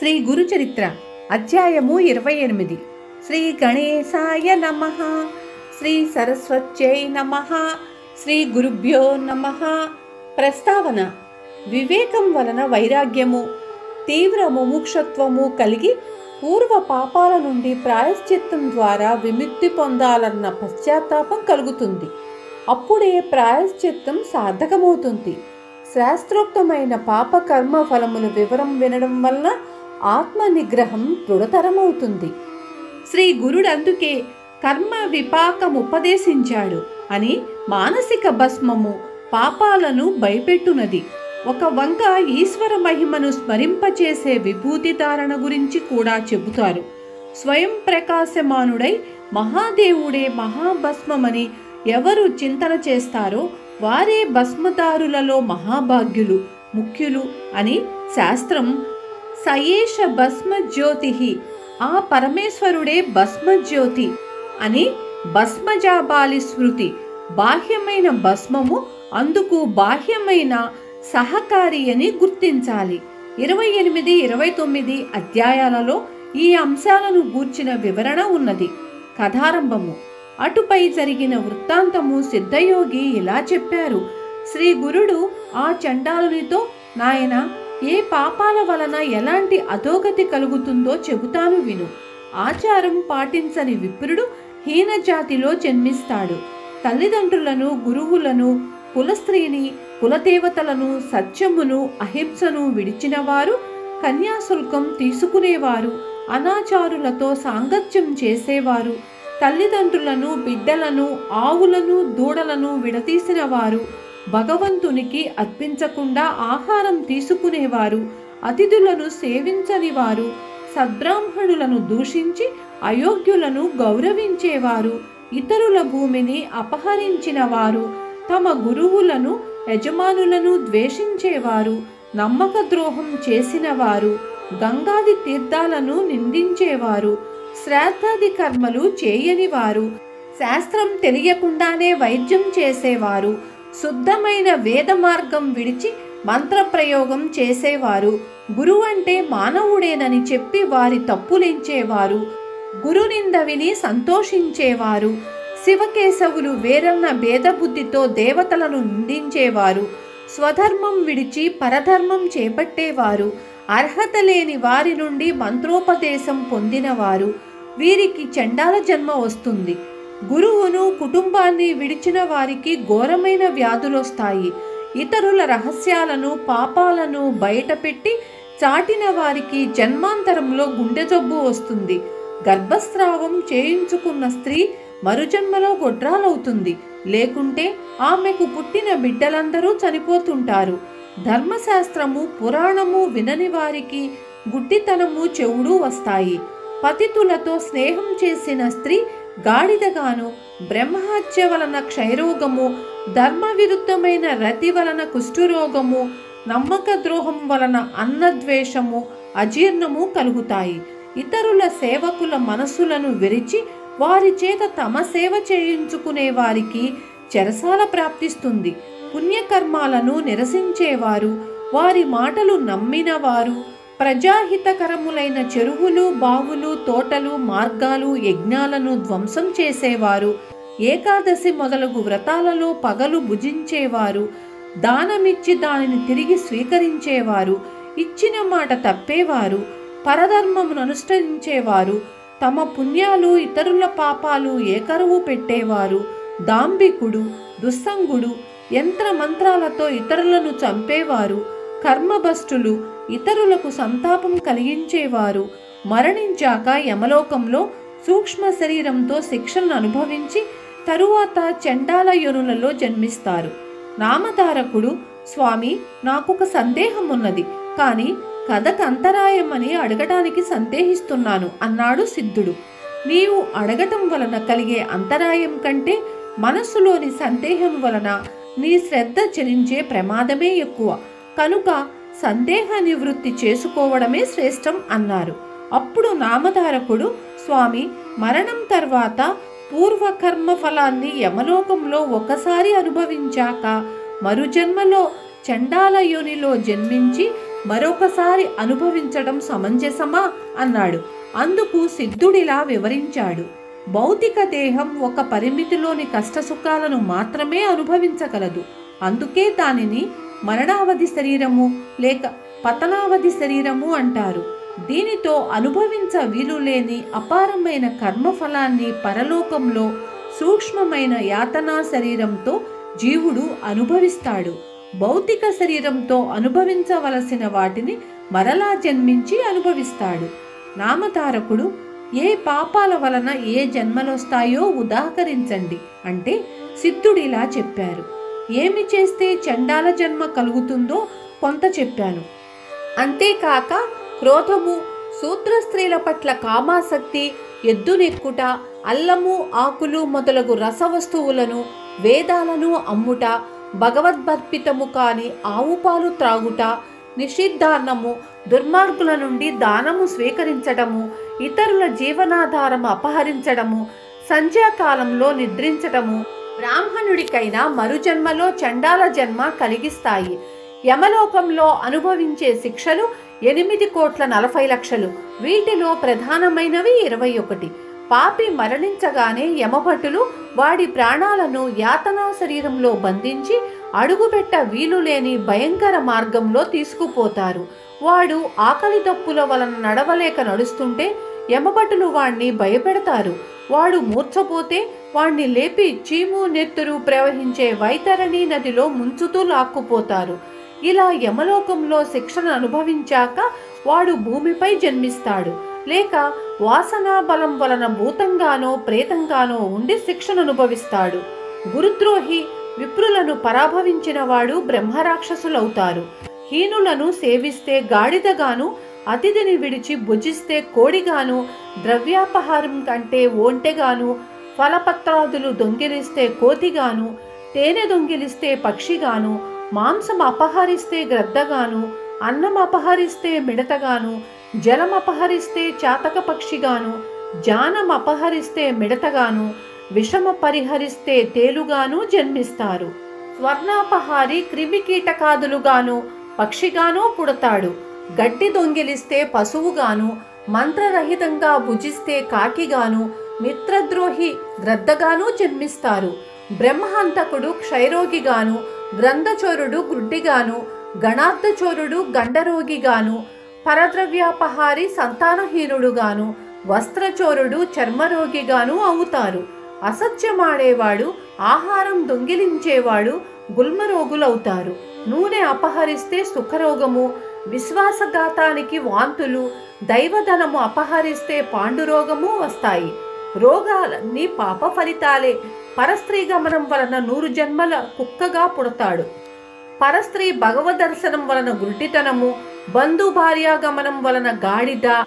శ్రీ గురు చరిత్ర అధ్యాయము ఇరవై ఎనిమిది. శ్రీ గణేశాయ నమ శ్రీ సరస్వత్యై నమ శ్రీ గురుభ్యో నమ. ప్రస్తావన వివేకం వలన వైరాగ్యము తీవ్ర ముముక్షత్వము కలిగి పూర్వ పాపాల నుండి ప్రాయశ్చిత్తం ద్వారా విముక్తి పొందాలన్న పశ్చాత్తాపం కలుగుతుంది. అప్పుడే ప్రాయశ్చిత్తం సార్థకమవుతుంది. శాస్త్రోక్తమైన పాపకర్మ ఫలముల వివరం వినడం వలన ఆత్మ నిగ్రహం దృఢతరమవుతుంది శ్రీ గురుడు అందుకే కర్మ విపాకం ఉపదేశించాడు అని మానసిక భస్మము పాపాలను భయపెట్టునది. ఒక వంక ఈశ్వర మహిమను స్మరింపచేసే విభూతి ధారణ గురించి కూడా చెబుతారు. స్వయం ప్రకాశమానుడై మహాదేవుడే మహాభస్మమని ఎవరు చింతన చేస్తారో వారే భస్మదారులలో మహాభాగ్యులు ముఖ్యులు అని శాస్త్రం సయేష భస్మజ్యోతి. ఆ పరమేశ్వరుడే భస్మజ్యోతి అని భస్మజాబాలి స్మృతి. బాహ్యమైన భస్మము అందుకు బాహ్యమైన సహకారి అని గుర్తించాలి. ఇరవై ఎనిమిది ఇరవై తొమ్మిది అధ్యాయాలలో ఈ అంశాలను గూర్చిన వివరణ ఉన్నది. కథారంభము. అటుపై జరిగిన వృత్తాంతము సిద్ధయోగి ఇలా చెప్పారు. శ్రీ గురుడు ఆ చండాలునితో నాయన ఏ పాపాల వలన ఎలాంటి అధోగతి కలుగుతుందో చెబుతాను విను. ఆచారం పాటించని విప్రుడు హీనజాతిలో జన్మిస్తాడు. తల్లిదండ్రులను గురువులను కులస్త్రీని కులదేవతలను సత్యమును అహింసను విడిచినవారు కన్యాశుల్కం తీసుకునేవారు అనాచారులతో సాంగత్యం చేసేవారు తల్లిదండ్రులను బిడ్డలను ఆవులను దూడలను విడతీసిన వారు భగవంతునికి అర్పించకుండా ఆహారం తీసుకునేవారు అతిథులను సేవించని వారు సద్బ్రాహ్మణులను దూషించి అయోగ్యులను గౌరవించేవారు ఇతరుల భూమిని అపహరించిన వారు తమ గురువులను యజమానులను ద్వేషించేవారు నమ్మక ద్రోహం చేసిన వారు గంగాది తీర్థాలను నిందించేవారు శ్రాద్ధాది కర్మలు చేయని వారు శాస్త్రం తెలియకుండానే వైద్యం చేసేవారు శుద్ధమైన వేద మార్గం విడిచి మంత్రప్రయోగం చేసేవారు. గురువు అంటే మానవుడేనని చెప్పి వారి తప్పులెంచేవారు. గురునింద విని సంతోషించేవారు. శివకేశవులు వేరన్న భేదబుద్ధితో దేవతలను నిందించేవారు. స్వధర్మం విడిచి పరధర్మం చేపట్టేవారు. అర్హత లేని వారి నుండి మంత్రోపదేశం పొందినవారు. వీరికి చండాల జన్మ వస్తుంది. గురువును కుటుంబాన్ని విడిచిన వారికి ఘోరమైన వ్యాధులొస్తాయి. ఇతరుల రహస్యాలను పాపాలను బయటపెట్టి చాటిన వారికి జన్మాంతరంలో గుండె జబ్బు వస్తుంది. గర్భస్రావం చేయించుకున్న స్త్రీ మరుజన్మలో గొడ్రాలవుతుంది. లేకుంటే ఆమెకు పుట్టిన బిడ్డలందరూ చనిపోతుంటారు. ధర్మశాస్త్రము పురాణము వినని వారికి గుడ్డితనము చెవుడు వస్తాయి. పతితులతో స్నేహం చేసిన స్త్రీ గాడిదగాను బ్రహ్మహత్య వలన క్షయరోగము ధర్మవిరుద్ధమైన రతి వలన కుష్ఠరోగము నమ్మక ద్రోహం వలన అన్నద్వేషము అజీర్ణము కలుగుతాయి. ఇతరుల సేవకుల మనసులను విరిచి వారి చేత తమ సేవ చేయించుకునే వారికి చెరసాల ప్రాప్తిస్తుంది. పుణ్యకర్మాలను నిరసించేవారు వారి మాటలు నమ్మినవారు ప్రజాహితకరములైన చెరువులు బావులు తోటలు మార్గాలు యజ్ఞాలను ధ్వంసం చేసేవారు. ఏకాదశి మొదలగు వ్రతాలలో పగలు భుజించేవారు. దానమిచ్చి దానిని తిరిగి స్వీకరించేవారు. ఇచ్చిన మాట తప్పేవారు. పరధర్మమును అనుష్ఠించేవారు తమ పుణ్యాలు ఇతరుల పాపాలు ఏకరువు పెట్టేవారు. దాంబికుడు దుస్సంగుడు యంత్ర మంత్రాలతో ఇతరులను చంపేవారు. కర్మభస్తులు ఇతరులకు సంతాపం కలిగించేవారు. మరణించాక యమలోకంలో సూక్ష్మ శరీరంతో శిక్షలను అనుభవించి తరువాత చండాల యోనులలో జన్మిస్తారు. నామధారకుడు స్వామి నాకొక సందేహం ఉన్నది కానీ కథకు అంతరాయమని అడగటానికి సందేహిస్తున్నాను అన్నాడు సిద్ధుడు. నీవు అడగటం వలన కలిగే అంతరాయం కంటే మనస్సులోని సందేహం వలన నీ శ్రద్ధ చెలించే ప్రమాదమే ఎక్కువ. కనుక సందేహ నివృత్తి చేసుకోవడమే శ్రేష్టం అన్నారు. అప్పుడు నామధారకుడు స్వామి మరణం తర్వాత పూర్వకర్మ ఫలాన్ని యమలోకంలో ఒకసారి అనుభవించాక మరుజన్మలో చండాల యోనిలో జన్మించి మరొకసారి అనుభవించడం సమంజసమా? అన్నాడు. అందుకు సిద్ధుడిలా వివరించాడు. భౌతిక దేహం ఒక పరిమితిలోని కష్టసుఖాలను మాత్రమే అనుభవించగలదు. అందుకే దానిని మరణావధి శరీరము లేక పతనావధి శరీరము అంటారు. దీనితో అనుభవించ వీలు లేని అపారమైన కర్మఫలాన్ని పరలోకంలో సూక్ష్మమైన యాతనా శరీరంతో జీవుడు అనుభవిస్తాడు. భౌతిక శరీరంతో అనుభవించవలసిన వాటిని మరలా జన్మించి అనుభవిస్తాడు. నామతారకుడు ఏ పాపాల వలన ఏ జన్మలొస్తాయో ఉదాహరించండి. అంటే సిద్ధుడిలా చెప్పారు. ఏమి చేస్తే చండాల జన్మ కలుగుతుందో కొంత చెప్పాను. అంతేకాక క్రోధము సూత్ర స్త్రీల పట్ల కామాసక్తి ఎద్దునెక్కుట అల్లము ఆకులు మొదలగు రసవస్తువులను వేదాలను అమ్ముట భగవద్భర్పితము కాని ఆవుపాలు త్రాగుట నిషిద్ధాన్నము దుర్మార్గుల నుండి దానము స్వీకరించడము ఇతరుల జీవనాధారము అపహరించడము సంధ్యాకాలంలో నిద్రించటము బ్రాహ్మణుడికైనా మరుజన్మలో చండాల జన్మ కలిగిస్తాయి. యమలోకంలో అనుభవించే శిక్షలు ఎనిమిది కోట్ల నలభై లక్షలు. వీటిలో ప్రధానమైనవి ఇరవై ఒకటి. పాపి మరణించగానే యమభటులు వాడి ప్రాణాలను యాతనా శరీరంలో బంధించి అడుగుపెట్ట వీలు లేని భయంకర మార్గంలో తీసుకుపోతారు. వాడు ఆకలి దప్పుల వలన నడవలేక నడుస్తుంటే యమభటులు వాణ్ణి భయపెడతారు. వాడు మూర్ఛపోతే వాణ్ణి లేపి చీము నెత్తురు ప్రవహించే వైతరణి నదిలో ముంచుతూ లాక్కుపోతారు. ఇలా యమలోకంలో శిక్షణ అనుభవించాక వాడు భూమిపై జన్మిస్తాడు. లేక వాసనా బలం వలన భూతంగానో ప్రేతంగానో ఉండి శిక్షణ అనుభవిస్తాడు. గురుద్రోహి విప్రులను పరాభవించిన వాడు బ్రహ్మరాక్షసులవుతారు. హీనులను సేవిస్తే గాడిదగాను అతిథిని విడిచి భుజిస్తే కోడిగాను ద్రవ్యాపహారం కంటే ఒంటెగాను ఫలపత్రాదులు దొంగిలిస్తే కోతిగాను తేనె దొంగిలిస్తే పక్షిగాను మాంసం అపహరిస్తే గ్రద్దగాను అన్నం అపహరిస్తే మిడతగాను జలం అపహరిస్తే చాతక పక్షిగాను జానం అపహరిస్తే మిడతగాను విషమ పరిహరిస్తే తేలుగాను జన్మిస్తారు. స్వర్ణాపహారి క్రిమి కీటకాదులుగాను పక్షిగాను పుడతాడు. గడ్డి దొంగిలిస్తే పశువుగాను మంత్రరహితంగా భుజిస్తే కాకిగాను మిత్రద్రోహి గ్రద్దగాను జన్మిస్తారు. బ్రహ్మహంతకుడు క్షయరోగిగాను గ్రంథచోరుడు గుడ్డిగాను గణార్థచోరుడు గండరోగిగాను పరద్రవ్యాపహారి సంతానహీనుడుగాను వస్త్రచోరుడు చర్మరోగిగాను అవుతారు. అసత్యమాడేవాడు ఆహారం దొంగిలించేవాడు గుల్మరోగులవుతారు. నూనె అపహరిస్తే సుఖరోగము విశ్వాసఘాతానికి వాంతులు దైవధనము అపహరిస్తే పాండురోగము వస్తాయి. రోగాలన్నీ పాప ఫలితాలే. పరస్త్రీ గమనం వలన నూరు జన్మల కుక్కగా పుడతాడు. పరస్త్రీ భగవదర్శనం వలన గుడ్డితనము బంధు భార్యాగమనం వలన గాడిద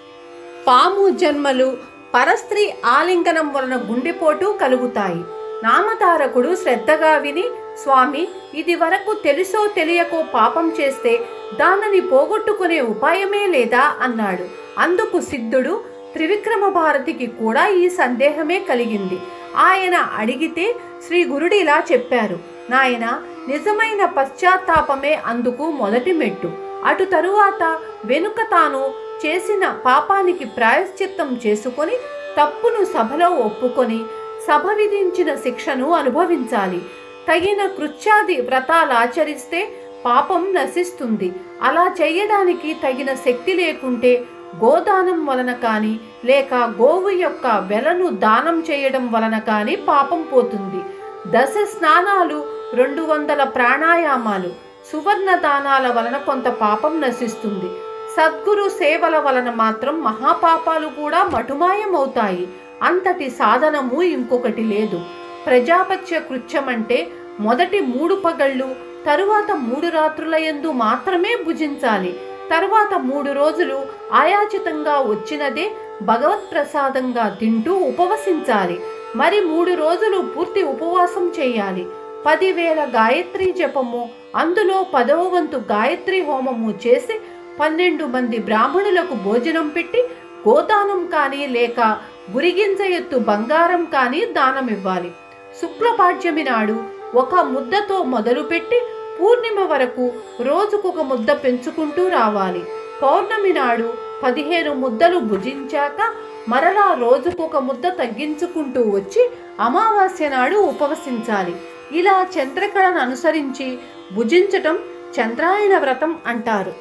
పాము జన్మలు పరస్త్రీ ఆలింగనం వలన గుండెపోటు కలుగుతాయి. నామతారకుడు శ్రద్ధగా విని స్వామి ఇది వరకు తెలుసో తెలియకో పాపం చేస్తే దానిని పోగొట్టుకునే ఉపాయమే లేదా? అన్నాడు. అందుకు సిద్ధుడు త్రివిక్రమ భారతికి కూడా ఈ సందేహమే కలిగింది. ఆయన అడిగితే శ్రీ గురుడు ఇలా చెప్పారు. నాయన నిజమైన పశ్చాత్తాపమే అందుకు మొదటి మెట్టు. అటు తరువాత వెనుక తాను చేసిన పాపానికి ప్రాయశ్చిత్తం చేసుకొని తప్పును సభలో ఒప్పుకొని సభ విధించిన శిక్షను అనుభవించాలి. తగిన కృత్యాది వ్రతాలు ఆచరిస్తే పాపం నశిస్తుంది. అలా చేయడానికి తగిన శక్తి లేకుంటే గోదానం వలన కానీ లేక గోవు యొక్క వెలను దానం చేయడం వలన కానీ పాపం పోతుంది. దశ స్నానాలు రెండు వందల ప్రాణాయామాలు. సువర్ణ దానాల వలన కొంత పాపం నశిస్తుంది. సద్గురు సేవల వలన మాత్రం మహాపాపాలు కూడా మటుమాయమవుతాయి. అంతటి సాధనము ఇంకొకటి లేదు. ప్రజాపత్య కృత్యం అంటే మొదటి మూడు పగళ్ళు తరువాత మూడు రాత్రుల యందు మాత్రమే భుజించాలి. తర్వాత మూడు రోజులు ఆయాచితంగా వచ్చినదే భగవత్ ప్రసాదంగా తింటూ ఉపవసించాలి. మరి మూడు రోజులు పూర్తి ఉపవాసం చేయాలి. పదివేల గాయత్రి జపము అందులో పదవ వంతు గాయత్రి హోమము చేసి పన్నెండు మంది బ్రాహ్మణులకు భోజనం పెట్టి గోదానం కానీ లేక గురిగింజ ఎత్తు బంగారం కానీ దానమివ్వాలి. శుక్లపాఠ్యమి నాడు ఒక ముద్దతో మొదలుపెట్టి పూర్ణిమ వరకు రోజుకొక ముద్ద పెంచుకుంటూ రావాలి. పౌర్ణమి నాడు పదిహేను ముద్దలు భుజించాక మరలా రోజుకొక ముద్ద తగ్గించుకుంటూ వచ్చి అమావాస్య నాడు ఉపవసించాలి. ఇలా చంద్రకళను అనుసరించి భుజించటం చంద్రాయణ వ్రతం అంటారు.